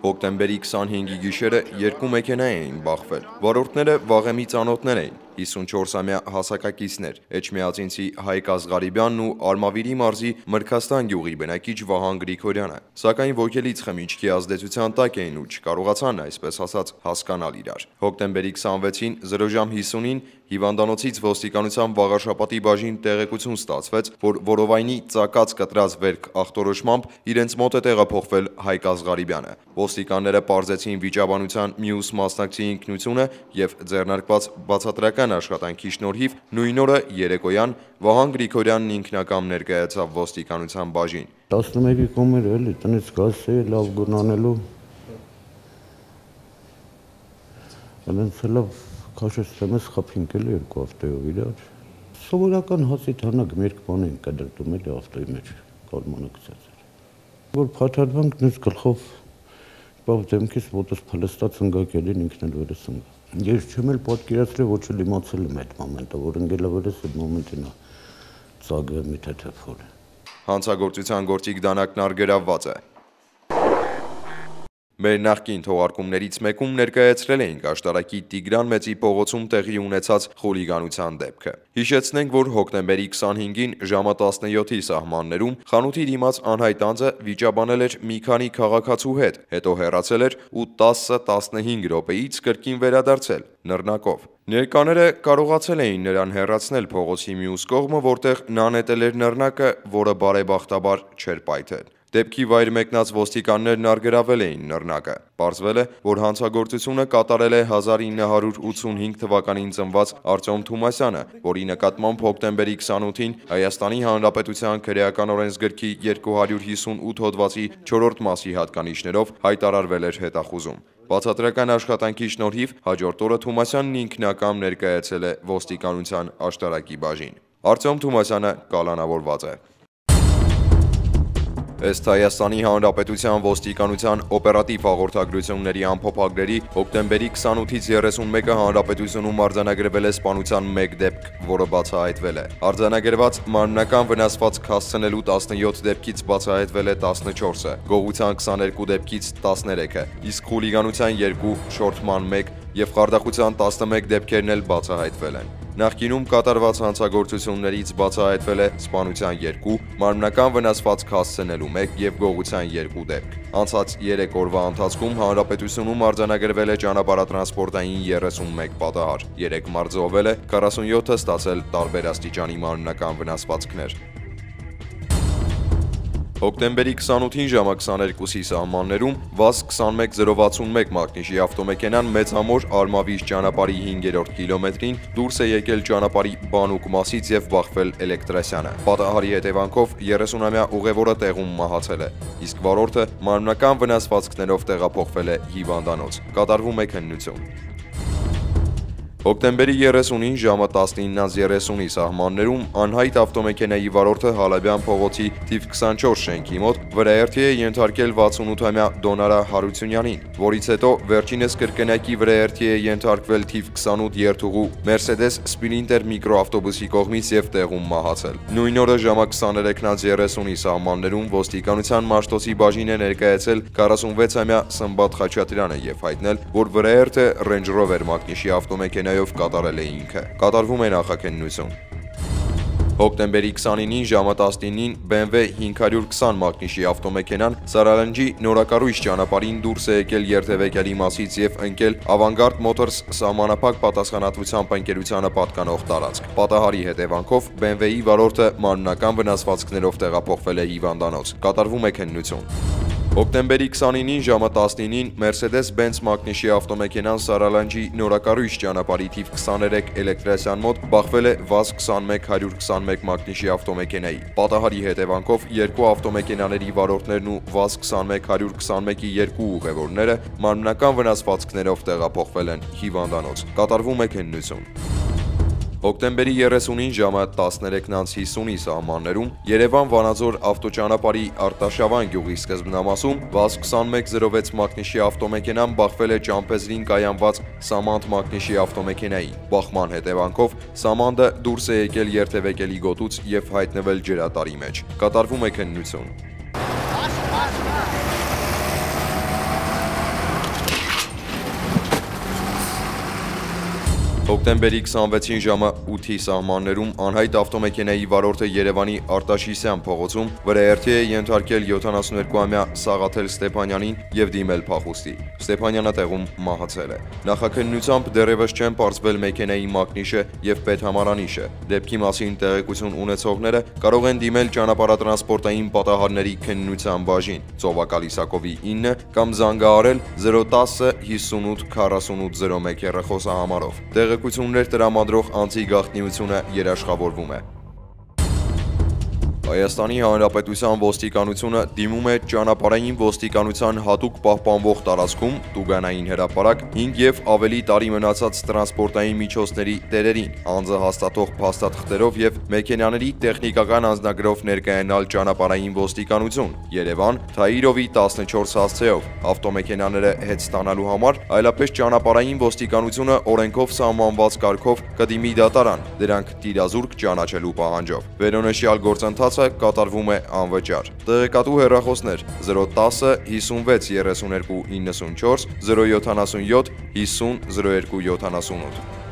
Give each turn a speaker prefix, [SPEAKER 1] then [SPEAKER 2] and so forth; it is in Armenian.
[SPEAKER 1] Հոկտեմբերի 25-ի գիշերը երկու մեքենա էին բախվել։ Վարորդները վաղեմի ծանոթներ էին։ 54-ամյա հասակակիցներ՝ Էջմիածինցի Հայկ Ազղարիբյանն ու Արմավիրի մարզի Մրգաստան գյուղի բնակիչ Վահան Գրիգորյանը։ Սակայն ոգելից խմիչքի ազդեցության տակ էին ու չկարողացան, այսպես ասած, հասկանալ իրար։ Հոկտեմբերի 26-ին 0:50-ին հիվանդանոցից ոստիկանության Վաղարշապատի բաժին տեղեկություն ստացվեց, որ որովայնի ծակած կտրած վերք ախտորոշմամբ իրենց մոտ է տեղափոխվել Հայկ Ազղարիբյանը։ Ոստիկանները պարզեցին վիճաբանության մյուս մասնակցի ինքնությունը եւ ձեռնարկված բացատրական աշխատանքի շնորհիվ նույն օրը երեկոյան Վահան Գրիգորյանն ինքնակամ ներկայացավ ոստիկանության բաժին։
[SPEAKER 2] 11-ի կոմեր էլի տնից գազ է լավ գունանելու Անենց լավ քաշեցնես խփինք էլի երկու ավտոյով իրար։ Սովորական հացի թանակ մերկ բան են կդրտում էլի ավտոյի մեջ կալմանը գցած էր։ Որ փաթաթվանք նույնս գլխով բավ դեմքից ոտս փլստած ընկակ էլին ինքն էլ վերս ընկա։ Ես չեմ էլ պատկերացրել ոչ էլ իմացել եմ այդ մոմենտը, որ ընկելա վերս այդ մոմենտին ծագը մի թեթեփոր։
[SPEAKER 1] Հանցագործության գործիք դանակն արգելավված է։ Մեր նախկին թողարկումներից մեկում ներկայացրել էինք աշտարակի Տիգրան Մեծի փողոցում տեղի ունեցած խուլիգանության դեպքը։ Հիշեցնենք, որ հոկտեմբերի 25-ին ժամը 17-ի սահմաններում խանութի դիմաց անհայտ անձը վիճաբանել էր մի քանի քաղաքացու հետ, հետո հեռացել էր ու 10-15 րոպեից կրկին վերադարձել նռնակով։ Ներկաները կարողացել էին նրան հեռացնել փողոցի մյուս կողմը, որտեղ նա նետել էր նռնակը, որը բարեբախտաբար չէր պայթել։ Դեպքի վայր մեկնած ոստիկաններն արգելավել էին նռնակը։ Պարզվել է, որ հանցագործությունը կատարել է 1985 թվականին ծնված Արտյոմ Թումասյանը, որի նկատմամբ հոկտեմբերի 28-ին Հայաստանի Հանրապետության քրեական օրենսգրքի 258 հոդվածի 4-րդ մասի հատկանիշներով հայտարարվել էր հետախուզում։ Բացատրական աշխատանքի շնորհիվ հաջորդ օրը Թումասյանն ինքնակամ ներկայացել է ոստիկանության աշտարակի բաժին։ Արտյոմ Թումասյանը կալանավորված է։ Ըստ Հայաստանի Հանրապետության ոստիկանության օպերատիվ հաղորդագրությունների ամփոփագրերի հոկտեմբերի 28-ից 31-ը հանրապետությունում արձանագրվել է սպանության 1 դեպք, որը բացահայտվել է։ Արձանագրված մանրական վնասվածք հասցնելու 17 դեպքից բացահայտվել է 14-ը, գողության 22 դեպքից 13-ը, իսկ խուլիգանության 2, շորթման 1 եւ խարդախության 11 դեպքերն էլ բացահայտվել են։ Նախկինում կատարված հանցագործություններից բացահայտվել է սպանության 2, մարմնական վնասվածք հասցնելու 1 եւ գողության 2 դեպք։ Անցած 3 օրվա ընթացքում հանրապետությունում արձանագրվել է ճանապարհատրանսպորտային 31 պատահար։ 3 մարդ զոհվել է, 47-ը ստացել տարբեր աստիճանի մարմնական վնասվածքներ։ Հոկտեմբերի 28-ին ժամը 22-ի սահմաններում ՎԱԶ 21061 մակնիշի ավտոմեքենան մեծամոր Արմավիր ճանապարհի 5-րդ կիլոմետրին դուրս է եկել ճանապարհի բանուկ մասից եւ բախվել էլեկտրասյանը։ Պատահարի հետևանքով 30-ամյա ուղևորը տեղում մահացել է, իսկ վարորդը մարմնական վնասվածքներով տեղափոխվել է հիվանդանոց։ Կատարվում է քննություն։ Հոկտեմբերի 30-ին ժամը 19:30-ի սահմաններում անհայտ ավտոմեքենայի վարորդը Հալաբյան փողոցի թիվ 24 շենքի մոտ վրաերթի է ենթարկել 68-ամյա Դոնարա Հարությունյանին, որից հետո վերջինս կրկնակի վրաերթի է ենթարկվել թիվ 28 երթուղու Mercedes Sprinter միկրոավտոբուսի կողմից եւ տեղում մահացել։ Նույն օրը ժամը 23:30-ի սահմաններում ոստիկանության Մաշտոցի բաժին է ներկայացել 46-ամյա Սմբատ Խաչատրյանը եւ հայտնել, որ վրաերթը Range Rover մակնիշի ավտոմեքենա մեքենայով կատարել է ինքը։ Կատարվում է նախաքննություն։ Հոկտեմբերի 29-ին ժամը 19-ին BMW 520 մակնիշի ավտոմեքենան Սարալնջի նորակառույց ճանապարհին դուրս է եկել երթևեկելի մասից եւ ընկել Avangard Motors սահմանափակ պատասխանատվությամբ ընկերությանը պատկանող տարածք։ Պատահարի հետևանքով BMW-ի վարորդը մանրական վնասվածքներով տեղափոխվել է հիվանդանոց։ Կատարվում է քննություն։ Հոկտեմբերի 29-ին ժամը 19-ին Mercedes-Benz մակնիշի ավտոմեքենան Սարալանջի նորակառույց ճանապարհի թիվ 23 էլեկտրասյան մոտ բախվել է VAZ 21-121 մակնիշի ավտոմեքենայի։ Պատահարի հետևանքով երկու ավտոմեքենաների վարորդներն ու VAZ 21-121-ի երկու ուղևորները մարմնական վնասվածքներով տեղափոխվել են հիվանդանոց։ Կատարվում է քննություն։ Հոկտեմբերի 30-ին ժամը 13:50-ի սահմաններում Երևան-Վանաձոր ավտոճանապարհի Արտաշավան գյուղի սկզբնամասում ՎԱԶ 2106 մակնիշի ավտոմեքենան բախվել է Ճամփեզրին կայանված Սամանդ մակնիշի ավտոմեքենայի։ Բախման հետևանքով Սամանդը դուրս է եկել երթևեկելի գոտուց եւ հայտնվել ջրատարի մեջ։ Կատարվում է քննություն։ Հոկտեմբերի 26-ին ժամը 8-ի սահմաններում անհայտ ավտոմեքենայի վարորդը Երևանի Արտաշիսյան փողոցում վրաերթի է ենթարկել 72-ամյա Սաղաթել Ստեփանյանին եւ դիմել փախուստի։ Ստեփանյանը տեղում մահացել է։ Նախաքննությամբ դեռևս չեն բարձվել մեքենայի մակնիշը եւ պետհամարանիշը։ Դեպքի մասին տեղեկություն ունեցողները կարող են դիմել ճանապարհատրանսպորտային պատահարների քննության բաժին Ծովակալիսակովի 9 կամ զանգահարել 010 58 48 01 հեռախոսահամարով։ Տեղեկություններ տրամադրող անձի գաղտնիությունը երաշխավորվում է։ Հայաստանի Հանրապետության ոստիկանությունը դիմում է ճանապարհային ոստիկանության հատուկ պահպանվող տարածքում Տուգանային հրապարակ 5 եւ ավելի տարի մնացած տրանսպորտային միջոցների տերերին անձը հաստատող փաստաթղթերով եւ մեքենաների տեխնիկական անձնագրով ներկայանալ ճանապարհային ոստիկանություն Երևան Թայիրովի 14 հասցեով ավտոմեքենաները հետ ստանալու համար այլապես ճանապարհային ոստիկանությունը օրենքով սահմանված կարգով կդիմի դատարան դրանք տիրազուրկ ճանաչելու պահանջով վերոնշյալ գործընթացը Ստացը կատարվում է անվճար։ Տեղեկատու հեռախոսներ 010 56 32 94 077 50 02 78